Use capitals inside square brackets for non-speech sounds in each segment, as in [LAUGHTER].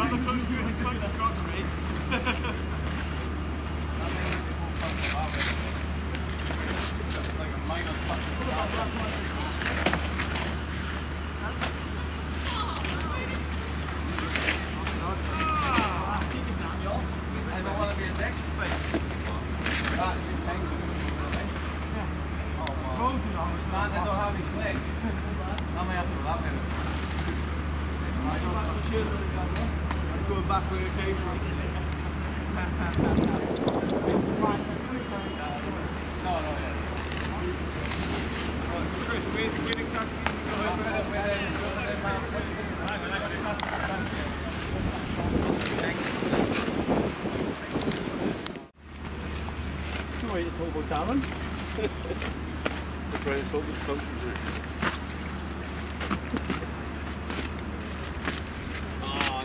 rather you. to his phone than I don't have any sledge. I may have to lap him. I don't have to shoot Going back where it came from. no, no, yeah. Chris, where did you exactly No way to talk about Darren. The greatest hope this country Ah,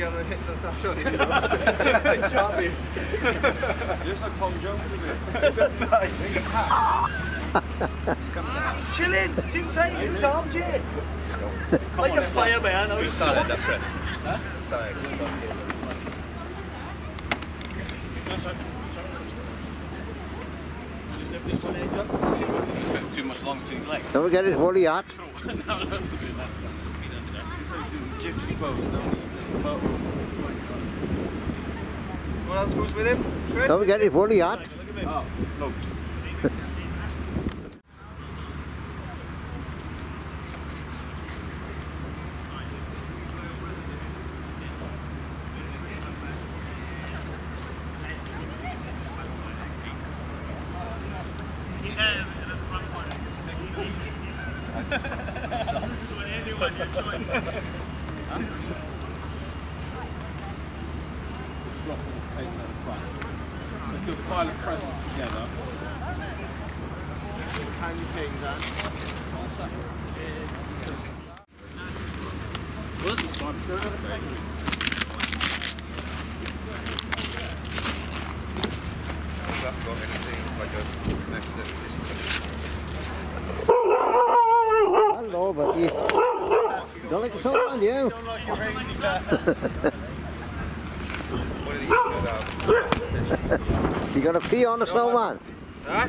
Give it a week and he hasn't hit the Sasha. Champion. Just like Tom Jones, isn't it? Chilling. It's inside. It's armchair. Like a fireman. I was so... that's Chris. Too much long his legs. Don't forget it, Yacht. Gypsy pose, don't What else goes with him? Don't forget it, Wally Yacht. Oh, no. Let's do a pile of presents together. Candy canes, and Well, this is fun. Hello, buddy. Don't like the song on you. [LAUGHS] you gonna pee on the snowman? Huh?